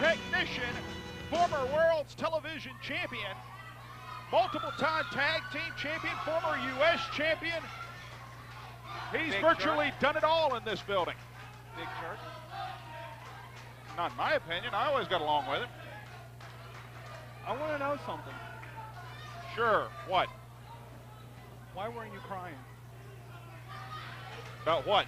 technician, former world's television champion, multiple time tag team champion, former U.S. champion. He's Big virtually done it all in this building. Big shirt. Not in my opinion. I always got along with him. I want to know something. Sure. What? Why weren't you crying? About what?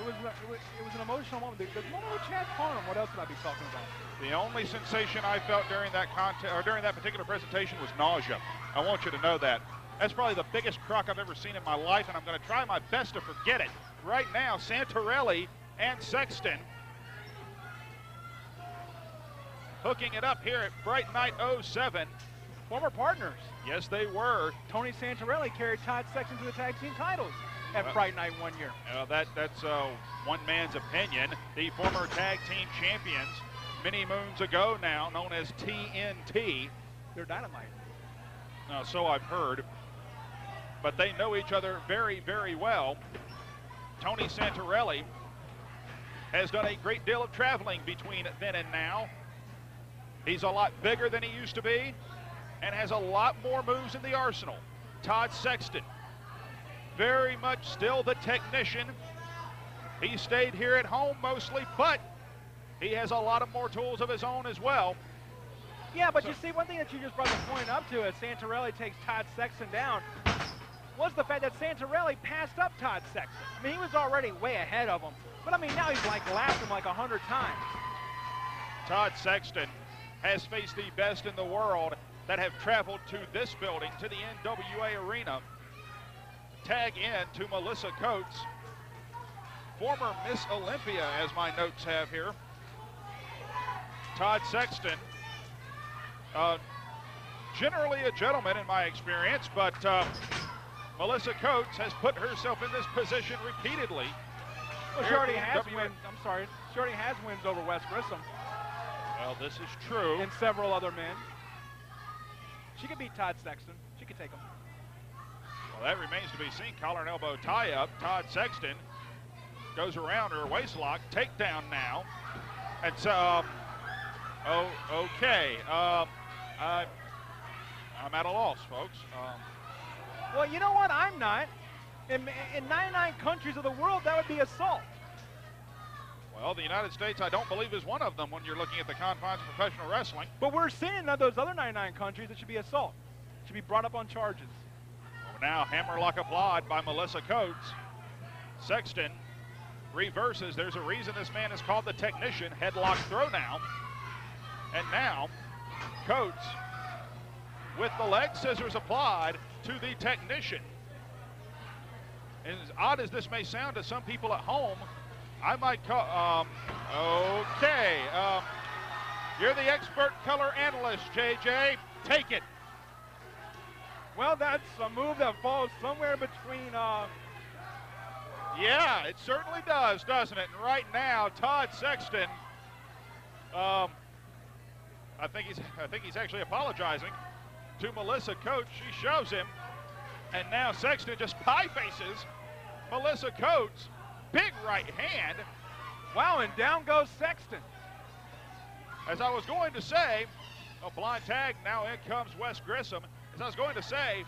It was, uh, it was, it was an emotional moment. The, the moment with Chad Parham, what else would I be talking about? The only sensation I felt during that contest or during that particular presentation was nausea. I want you to know that. That's probably the biggest crock I've ever seen in my life, and I'm going to try my best to forget it. Right now, Santarelli and Sexton hooking it up here at Fright Night 07. Former partners. Yes, they were. Tony Santarelli carried Todd Sexton to the tag team titles at Fright Night one year. Uh, that that's uh, one man's opinion. The former tag team champions, many moons ago now, known as TNT. They're dynamite. Uh, so I've heard. But they know each other very, very well. Tony Santarelli has done a great deal of traveling between then and now. He's a lot bigger than he used to be and has a lot more moves in the arsenal. Todd Sexton, very much still the technician. He stayed here at home mostly, but he has a lot of more tools of his own as well. Yeah, but So- you see, one thing that you just brought the point up to as Santarelli takes Todd Sexton down was the fact that Santarelli passed up Todd Sexton. I mean, he was already way ahead of him. But I mean, now he's like lapped him like a hundred times. Todd Sexton has faced the best in the world that have traveled to this building, to the NWA arena. Tag in to Melissa Coates, former Miss Olympia, as my notes have here. Todd Sexton, uh, generally a gentleman in my experience, but uh, Melissa Coates has put herself in this position repeatedly. Well, she already has NWA. wins. I'm sorry. She already has wins over Wes Grissom Well, this is true. and several other men. She could beat Todd Sexton. She could take him. Well, that remains to be seen. Collar and elbow tie up. Todd Sexton goes around her waist lock. Takedown now. It's, um, oh, okay. Um, I, I'm at a loss, folks. Um, Well, you know what? I'm not. In, in 99 countries of the world, that would be assault. well, the United States, I don't believe, is one of them when you're looking at the confines of professional wrestling. But we're seeing in those other 99 countries it should be assault. Should be brought up on charges. Now, hammerlock applied by Melissa Coates. Sexton reverses. There's a reason this man is called the technician. Headlock throw now. And now, Coates with the leg scissors applied to the technician. And as odd as this may sound to some people at home, I might call, um, okay. Um, you're the expert color analyst, JJ. Take it. Well, that's a move that falls somewhere between. Uh, Yeah, it certainly does, doesn't it? And right now, Todd Sexton, um, I think he's I think he's actually apologizing to Melissa Coates. She shoves him, and now Sexton just pie faces Melissa Coates. Big right hand. wow, and down goes Sexton. As I was going to say, a blind tag. Now in comes Wes Grissom. As I was going to say,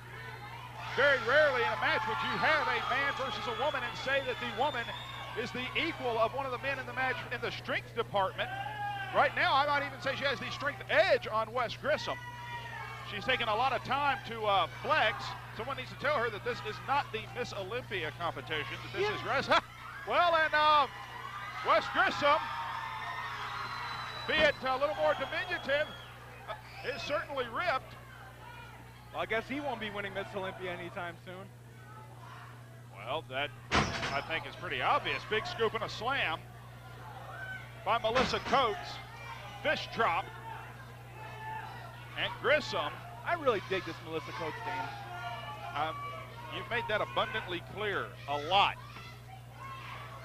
very rarely in a match would you have a man versus a woman and say that the woman is the equal of one of the men in the match in the strength department. Right now, I might even say she has the strength edge on Wes Grissom. She's taken a lot of time to uh, flex. Someone needs to tell her that this is not the Miss Olympia competition, that this Yeah. is wrestling. well, and uh, Wes Grissom, be it a little more diminutive, uh, is certainly ripped. Well, I guess he won't be winning Miss Olympia anytime soon. Well, that I think is pretty obvious. Big scoop and a slam by Melissa Coates. Fish drop. And Grissom, I really dig this Melissa Coates dame. um, you've made that abundantly clear a lot.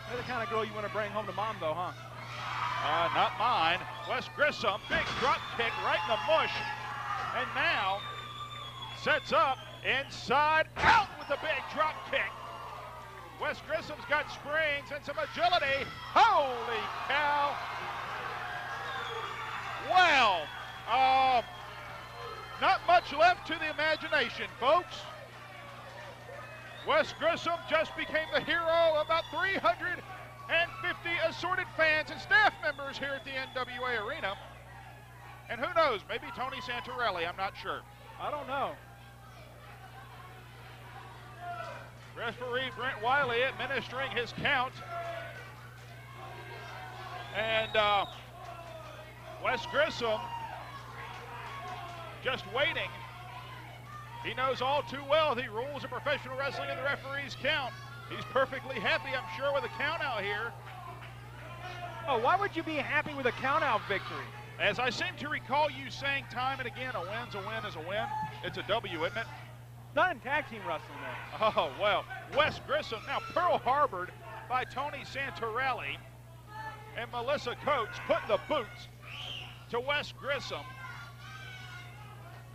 They're the kind of girl you want to bring home to mom, though, huh? Uh, not mine. Wes Grissom, big drop kick right in the mush. And now sets up inside, out with a big drop kick. Wes Grissom's got springs and some agility. Holy cow! Wow! Uh, not much left to the imagination, folks. Wes Grissom just became the hero of about 350 assorted fans and staff members here at the NWA Arena. And who knows, maybe Tony Santarelli, I'm not sure. I don't know. Referee Brent Wiley administering his count. And uh, Wes Grissom just waiting. He knows all too well the rules of professional wrestling and the referee's count. He's perfectly happy, I'm sure, with a count out here. Oh, why would you be happy with a count out victory? As I seem to recall you saying time and again, a win's a win is a win. It's a W, isn't it? In tag team wrestling, though. Oh, well, Wes Grissom, now Pearl Harbored by Tony Santarelli and Melissa Coates putting the boots to Wes Grissom.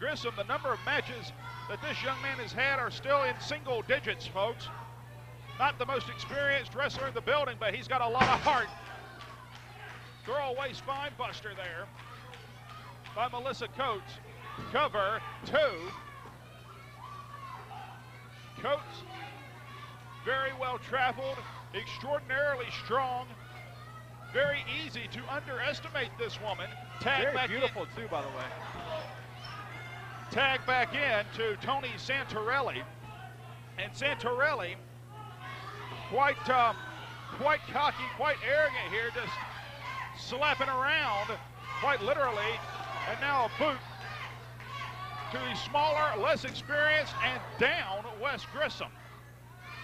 Grissom, the number of matches that this young man has had are still in single digits, folks. Not the most experienced wrestler in the building, but he's got a lot of heart. Throwaway spine buster there by Melissa Coates. Cover two. Coates, very well traveled, extraordinarily strong, very easy to underestimate this woman. Tag very back beautiful in. too, by the way. Tag back in to Tony Santarelli, and Santarelli, quite, um, quite cocky, quite arrogant here, just slapping around, quite literally, and now a boot to the smaller, less experienced, and down Wes Grissom.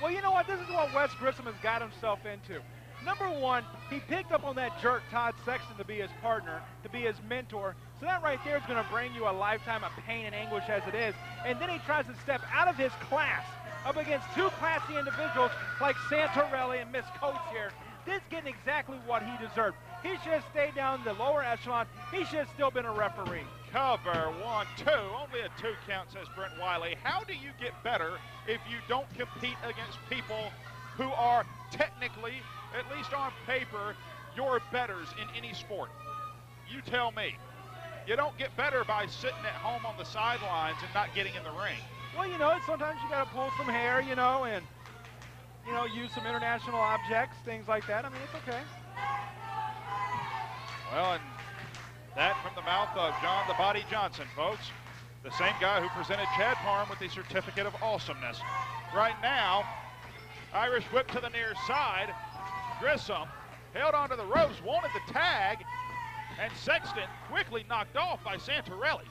Well, you know what? This is what Wes Grissom has got himself into. Number one, he picked up on that jerk Todd Sexton to be his partner, to be his mentor. So that right there is going to bring you a lifetime of pain and anguish as it is. And then he tries to step out of his class up against two classy individuals like Santarelli and Miss Coates here. This getting exactly what he deserved. He should have stayed down the lower echelon. He should have still been a referee. Cover one, two. Only a two count, says Brent Wiley. How do you get better if you don't compete against people who are technically, at least on paper, your betters in any sport? You tell me. You don't get better by sitting at home on the sidelines and not getting in the ring. Well, you know, sometimes you got to pull some hair, you know, and, you know, use some international objects, things like that. I mean, it's okay. Well, and that from the mouth of John the Body Johnson, folks. The same guy who presented Chad Parham with the Certificate of Awesomeness. Right now, Irish whip to the near side. Grissom held onto the ropes, wanted the tag, and Sexton quickly knocked off by Santarelli.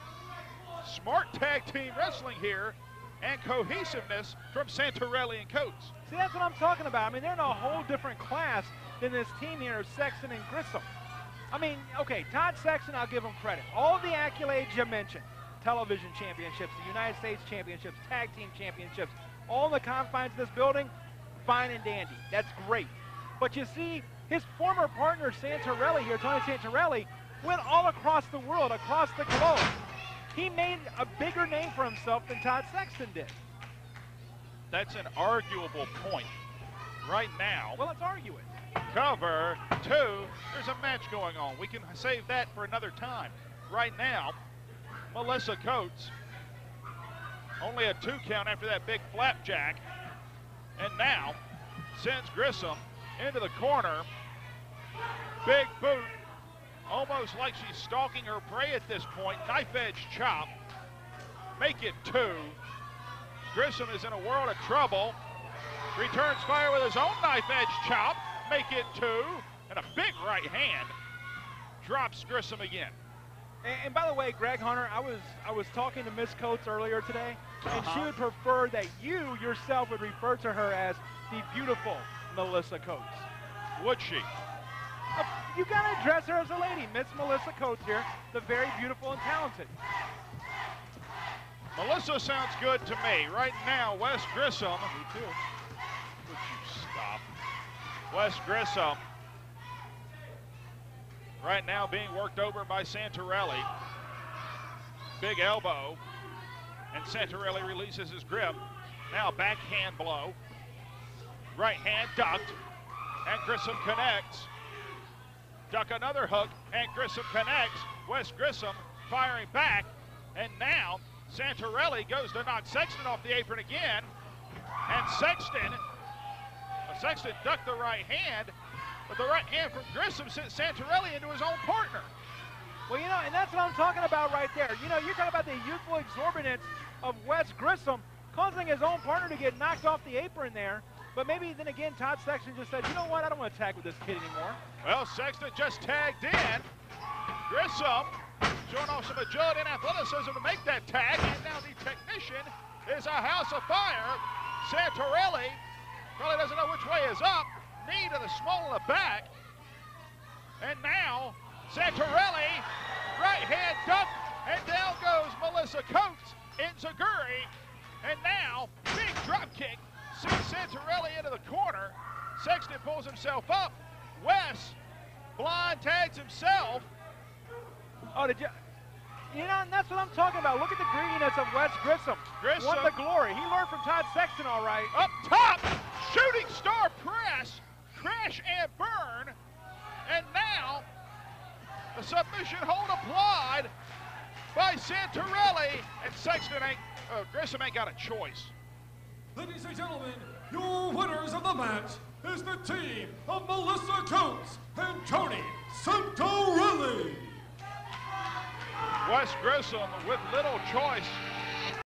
Smart tag team wrestling here and cohesiveness from Santarelli and Coates. See, that's what I'm talking about. I mean, they're in a whole different class than this team here of Sexton and Grissom. I mean, okay, Todd Sexton, I'll give him credit. All the accolades you mentioned, television championships, the United States championships, tag team championships, all in the confines of this building, fine and dandy. That's great. But you see, his former partner, Santarelli here, Tony Santarelli, went all across the world, across the globe. He made a bigger name for himself than Todd Sexton did. That's an arguable point right now. Well, let's argue it cover two. There's a match going on. We can save that for another time. Right now, Melissa Coates, only a two count after that big flapjack. And now sends Grissom into the corner. Big boot, almost like she's stalking her prey at this point. Knife edge chop. Make it two. Grissom is in a world of trouble. Returns fire with his own knife edge chop make it two, and a big right hand drops Grissom again. And, and, by the way, Greg Hunter, I was I was talking to Miss Coates earlier today, and uh -huh. she would prefer that you yourself would refer to her as the beautiful Melissa Coates. Would she? You gotta address her as a lady, Miss Melissa Coates here, the very beautiful and talented. Melissa sounds good to me. Right now, Wes Grissom. Me too. Would you stop? Wes Grissom. Right now being worked over by Santarelli. Big elbow. And Santarelli releases his grip. Now backhand blow. Right hand ducked. And Grissom connects. Duck another hook. And Grissom connects. Wes Grissom firing back. And now Santarelli goes to knock Sexton off the apron again. And Sexton, uh, Sexton ducked the right hand, but the right hand from Grissom sent Santarelli into his own partner. Well, you know, and that's what I'm talking about right there. You know, you're talking about the youthful exorbitance of Wes Grissom causing his own partner to get knocked off the apron there. But maybe then again, Todd Sexton just said, you know what, I don't want to tag with this kid anymore. Well, Sexton just tagged in. Grissom showing off some agility and athleticism to make that tag. And now the technician is a house of fire. Santarelli probably doesn't know which way is up. Knee to the small of the back. And now Santarelli, right hand duck, and down goes Melissa Coates enziguri. And now, big drop kick sends Santarelli into the corner. Sexton pulls himself up. Wes blind tags himself. Oh, did you? You know, and that's what I'm talking about. Look at the greediness of Wes Grissom. Grissom. Won the glory. He learned from Todd Sexton, all right. Up top, shooting star press, crash and burn. And now, the submission hold applied by Santarelli. And Sexton ain't, uh, Grissom ain't got a choice. Ladies and gentlemen, your winners of the match is the team of Melissa Coates and Tony Santarelli. Wes Grissom with little choice